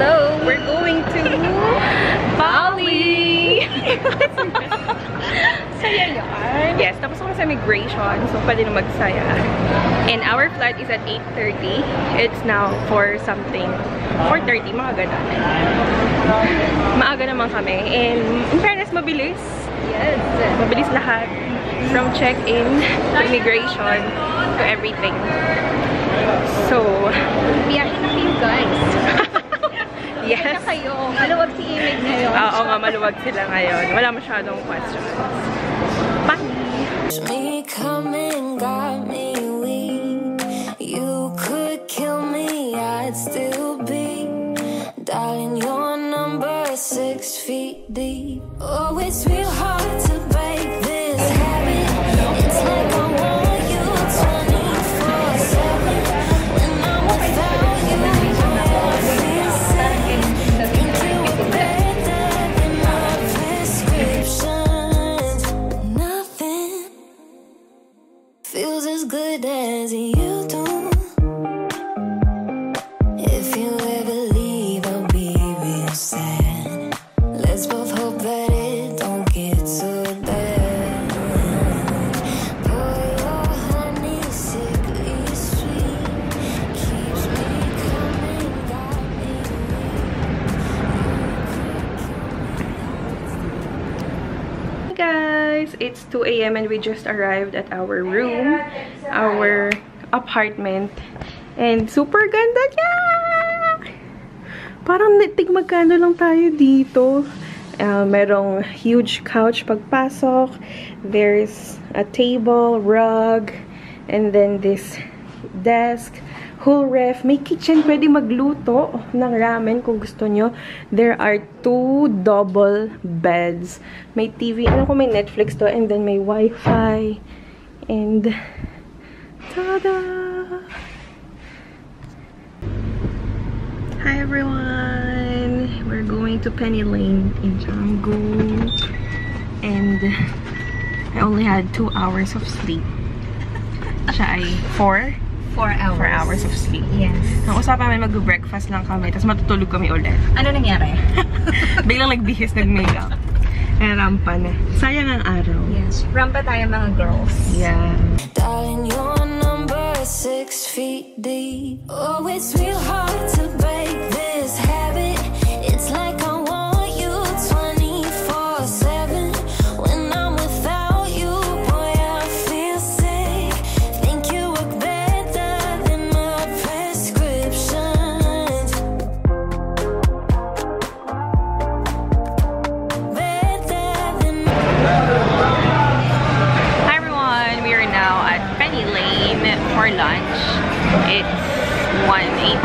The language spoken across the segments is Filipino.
Hello! We're going to Bali! Saya yan. yes, tapos ako sa migration, so pwede na magsaya. And our flight is at 8.30. It's now for something. 4.30, maaga na. Maaga naman kami. And in fairness, mabilis. Yes. Mabilis lahat. From check-in to immigration to everything. So, Oo nga, maluwag sila ngayon. Wala masyadong questions. Bye! You could kill me, I'd still be dialing your number six feet deep. Oh, it's real hard to feels as good as you do. It's 2 a.m. and we just arrived at our room, our apartment. And super ganda niya! Parang natig magkano lang tayo dito. Uh, merong huge couch pagpasok. There's a table, rug, and then this desk, whole ref. May kitchen, pwede magluto ng ramen kung gusto nyo. There are two double beds. May TV, ano ko may Netflix to, and then may Wi-Fi. And, tada! Hi everyone! We're going to Penny Lane in Canggu. And I only had two hours of sleep. Siya ay four? Four hours. Four hours of sleep. Yes. Ang usapan namin mag-breakfast lang kami, tapos matutulog kami ulit. Ano nangyari? Biglang nagbihis, nag-makeup. Eh, rampa na. Sayang ang araw. yes. Rampa tayo mga girls. Yeah. Dialing your number six feet deep. Oh, it's real hard to for lunch. It's 1.18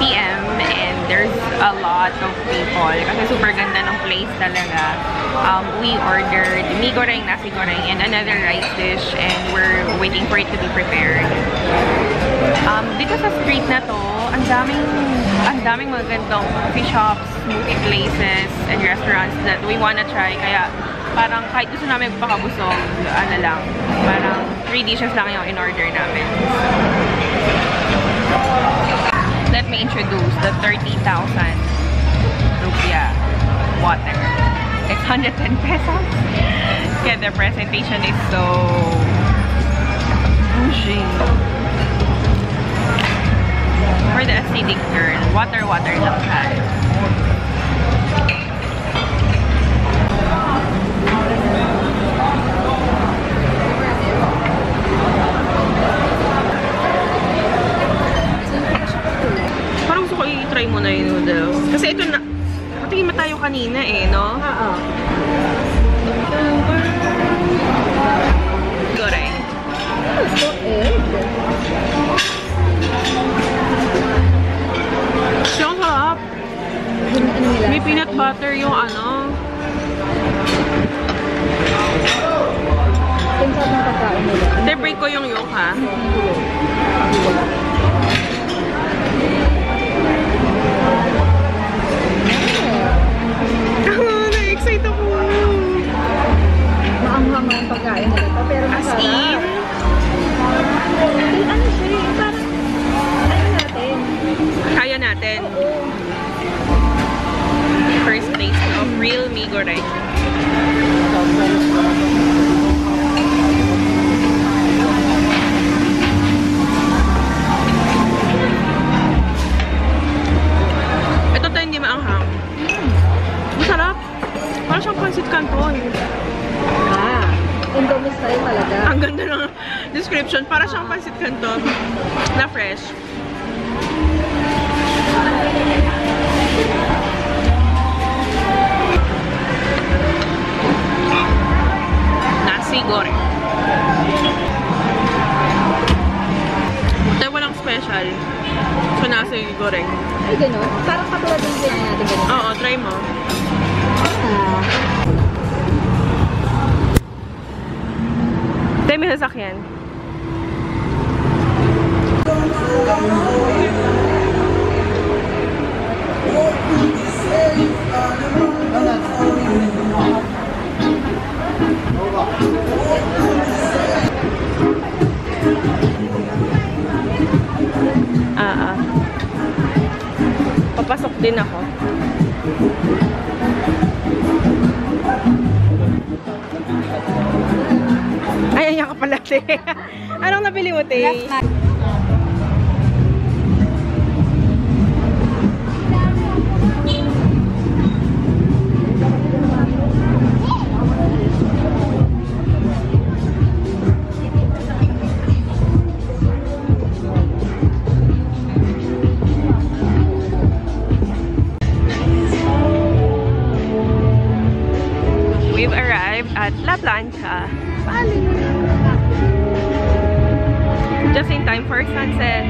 p.m. and there's a lot of people kasi super ganda ng place talaga. Um, we ordered mi goreng, nasi goreng, and another rice dish and we're waiting for it to be prepared. Um, dito sa street na to, ang daming, ang daming mga ganitong coffee shops, movie places, and restaurants that we wanna try. Kaya parang kahit gusto namin magpakabusog, ano lang, parang three dishes lang yung in-order namin. Let me introduce the 30,000 rupiah water. It's 110 pesos. Yeah, the presentation is so bougie. For the acidic girl, water, water lang tayo. Parang gusto ko i-try mo na yung noodles. Kasi ito na, natingin mo tayo kanina eh, no? Oo. Goreng. So, egg. Siya May peanut butter yung ano. Yung break ko yung yolk ha. Na-excite ako. Maanghang ang pagkain nila. Pero As masarap. in, Eh, real Migo rice. Ito tayo hindi maanghang. Mm. Masarap. Parang siyang pancit canton. Ah. Indomie style talaga. Ang ganda ng description. Para siyang pancit canton na fresh. Sasakyan. Ah, ah. Papasok din ako. Te. Anong nabili mo, te? Just in time for sunset.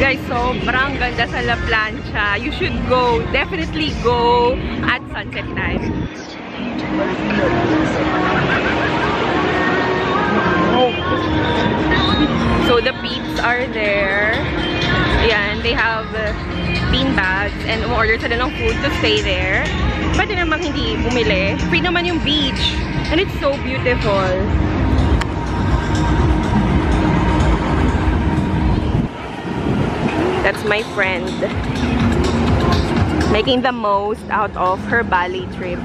Guys, sobrang ganda sa La Plancha. You should go. Definitely go at sunset time. So the peeps are there. Ayan, they have uh, bean bags and umorder sila ng food to stay there. Pwede namang hindi bumili. Free naman yung beach. And it's so beautiful. That's my friend. Making the most out of her Bali trip.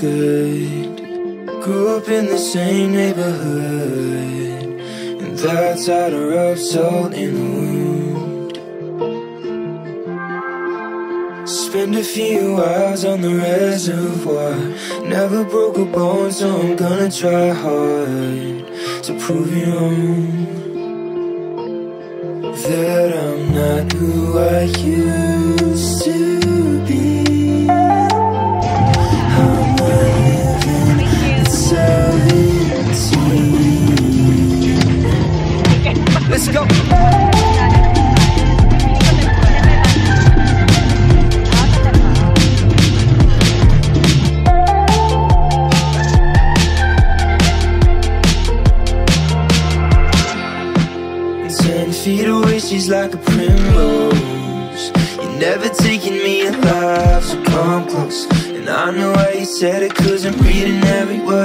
Good. Grew up in the same neighborhood, and that's how to rub salt in the wound. Spend a few hours on the reservoir. Never broke a bone, so I'm gonna try hard to prove you wrong. That I'm not who I used like a primrose. You're never taking me alive, so come close. And I know why you said it, cause I'm reading every word.